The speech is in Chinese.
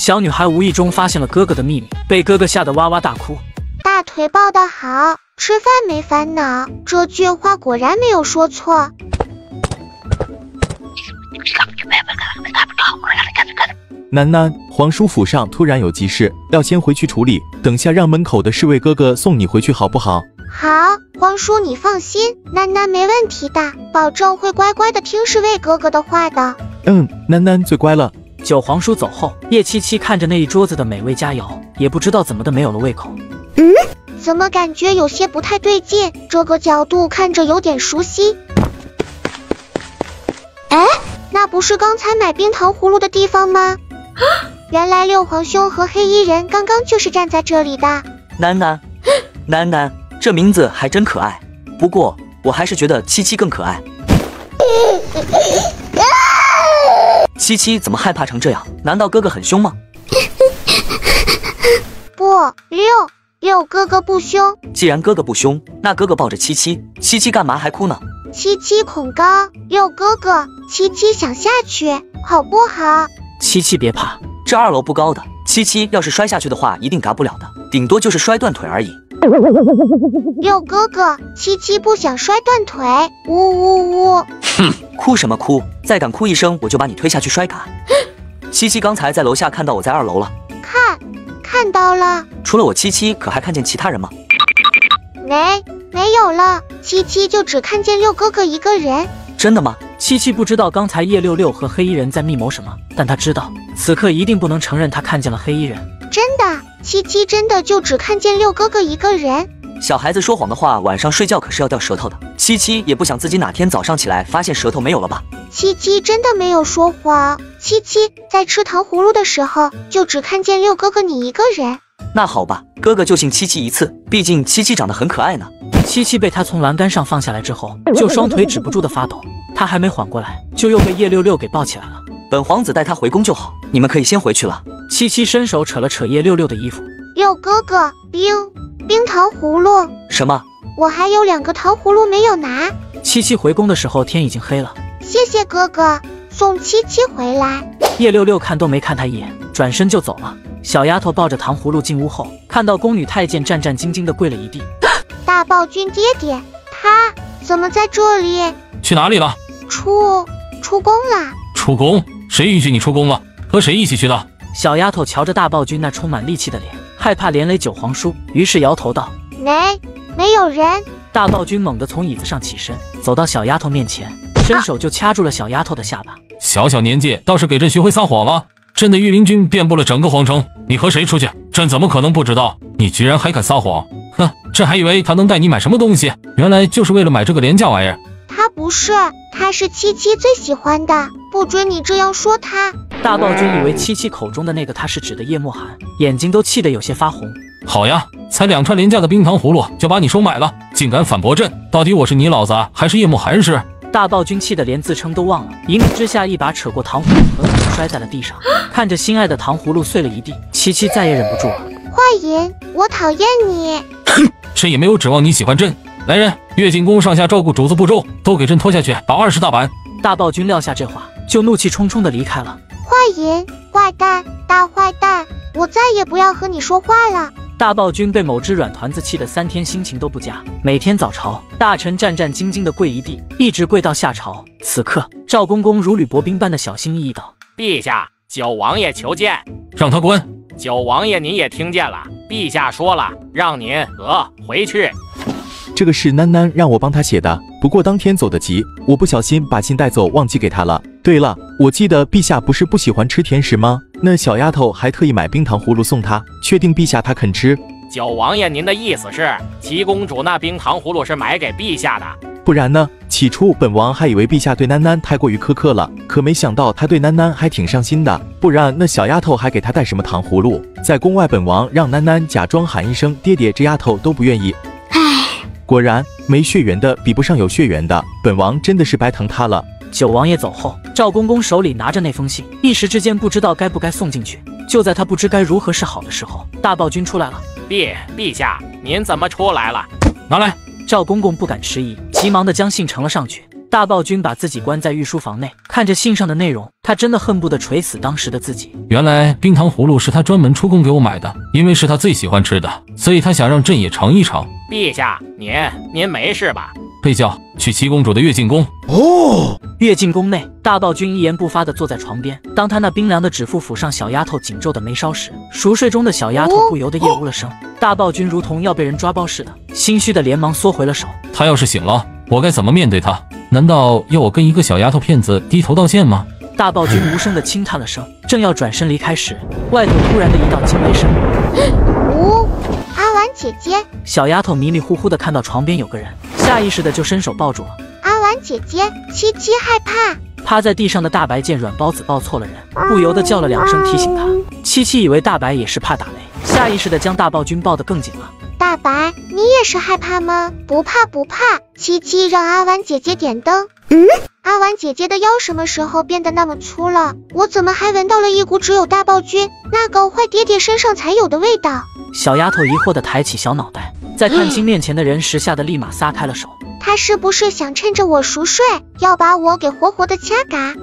小女孩无意中发现了哥哥的秘密，被哥哥吓得哇哇大哭。大腿抱得好，吃饭没烦恼，这句话果然没有说错。楠楠，皇叔府上突然有急事，要先回去处理，等下让门口的侍卫哥哥送你回去好不好？好，皇叔你放心，楠楠没问题的，保证会乖乖的听侍卫哥哥的话的。嗯，楠楠最乖了。九皇叔走后，叶七七看着那一桌子的美味佳肴，也不知道怎么的没有了胃口。嗯，怎么感觉有些不太对劲？这个角度看着有点熟悉。哎，那不是刚才买冰糖葫芦的地方吗？啊原来六皇兄和黑衣人刚刚就是站在这里的。楠楠，楠楠，这名字还真可爱。不过我还是觉得七七更可爱。七七怎么害怕成这样？难道哥哥很凶吗？不，六六哥哥不凶。既然哥哥不凶，那哥哥抱着七七，七七干嘛还哭呢？七七恐高，六哥哥，七七想下去，好不好？七七别怕，这二楼不高的，七七要是摔下去的话，一定嘎不了的，顶多就是摔断腿而已。六哥哥，七七不想摔断腿，呜呜呜！哼，哭什么哭？再敢哭一声，我就把你推下去摔嘎。七七刚才在楼下看到我在二楼了，看，看到了。除了我七七，可还看见其他人吗？没，没有了。七七就只看见六哥哥一个人。真的吗？七七不知道刚才叶六六和黑衣人在密谋什么，但他知道此刻一定不能承认他看见了黑衣人。真的，七七真的就只看见六哥哥一个人。小孩子说谎的话，晚上睡觉可是要掉舌头的。七七也不想自己哪天早上起来发现舌头没有了吧？七七真的没有说谎。七七在吃糖葫芦的时候，就只看见六哥哥你一个人。那好吧，哥哥就信七七一次，毕竟七七长得很可爱呢。七七被他从栏杆上放下来之后，就双腿止不住的发抖。他还没缓过来，就又被叶六六给抱起来了。本皇子带他回宫就好，你们可以先回去了。七七伸手扯了扯叶六六的衣服。六哥哥，冰冰糖葫芦。什么？我还有两个糖葫芦没有拿。七七回宫的时候天已经黑了。谢谢哥哥送七七回来。叶六六看都没看他一眼，转身就走了。小丫头抱着糖葫芦进屋后，看到宫女太监战战兢兢的跪了一地。大暴君爹爹，他怎么在这里？去哪里了？出出宫了。出宫？谁允许你出宫了？和谁一起去的？小丫头瞧着大暴君那充满戾气的脸，害怕连累九皇叔，于是摇头道：“没，没有人。”大暴君猛地从椅子上起身，走到小丫头面前，伸手就掐住了小丫头的下巴。小小年纪倒是给朕学会撒谎了！朕的御林军遍布了整个皇城，你和谁出去？朕怎么可能不知道？你居然还敢撒谎！哼，朕还以为他能带你买什么东西，原来就是为了买这个廉价玩意儿。他不是，他是七七最喜欢的，不准你这样说他。大暴君以为七七口中的那个他是指的叶慕寒，眼睛都气得有些发红。好呀，才两串廉价的冰糖葫芦就把你收买了，竟敢反驳朕！到底我是你老子还是叶慕寒是？大暴君气得连自称都忘了，一怒之下一把扯过糖葫芦，狠狠摔在了地上。看着心爱的糖葫芦碎了一地，七七再也忍不住了。坏人，我讨厌你！哼，朕也没有指望你喜欢朕。来人，越进宫上下照顾主子不周，都给朕拖下去打二十大板！大暴君撂下这话，就怒气冲冲的离开了。坏人，坏蛋，大坏蛋！我再也不要和你说话了。大暴君被某只软团子气得三天心情都不佳，每天早朝，大臣战战兢兢的跪一地，一直跪到下朝。此刻，赵公公如履薄冰般的小心翼翼道：“陛下，九王爷求见。”让他滚。九王爷，您也听见了，陛下说了，让您呃回去。这个是囡囡让我帮她写的，不过当天走得急，我不小心把信带走，忘记给她了。对了，我记得陛下不是不喜欢吃甜食吗？那小丫头还特意买冰糖葫芦送她，确定陛下她肯吃？九王爷，您的意思是，齐公主那冰糖葫芦是买给陛下的？不然呢？起初本王还以为陛下对囡囡太过于苛刻了，可没想到他对囡囡还挺上心的，不然那小丫头还给他带什么糖葫芦？在宫外，本王让囡囡假装喊一声爹爹，这丫头都不愿意。唉，果然没血缘的比不上有血缘的，本王真的是白疼他了。九王爷走后，赵公公手里拿着那封信，一时之间不知道该不该送进去。就在他不知该如何是好的时候，大暴君出来了。陛陛下，您怎么出来了？拿来。赵公公不敢迟疑，急忙的将信呈了上去。大暴君把自己关在御书房内，看着信上的内容，他真的恨不得锤死当时的自己。原来冰糖葫芦是他专门出宫给我买的，因为是他最喜欢吃的，所以他想让朕也尝一尝。陛下，您您没事吧？被叫去七公主的月进宫。哦，月进宫内，大暴君一言不发地坐在床边。当他那冰凉的指腹抚上小丫头紧皱的眉梢时，熟睡中的小丫头不由得夜呜了声。大暴君如同要被人抓包似的，心虚的连忙缩回了手。他要是醒了，我该怎么面对他？难道要我跟一个小丫头片子低头道歉吗？大暴君无声的轻叹了声，正要转身离开时，外头突然的一道惊雷声。呜、阿婉姐姐，小丫头迷迷糊糊的看到床边有个人，下意识的就伸手抱住了。阿婉姐姐，七七害怕。趴在地上的大白见软包子抱错了人，不由得叫了两声提醒他。七七以为大白也是怕打雷，下意识的将大暴君抱得更紧了。大白，你也是害怕吗？不怕不怕，七七让阿婉姐姐点灯。嗯，阿婉姐姐的腰什么时候变得那么粗了？我怎么还闻到了一股只有大暴君那个坏爹爹身上才有的味道？小丫头疑惑的抬起小脑袋，在看清面前的人时，吓得立马撒开了手。他是不是想趁着我熟睡，要把我给活活的掐嘎？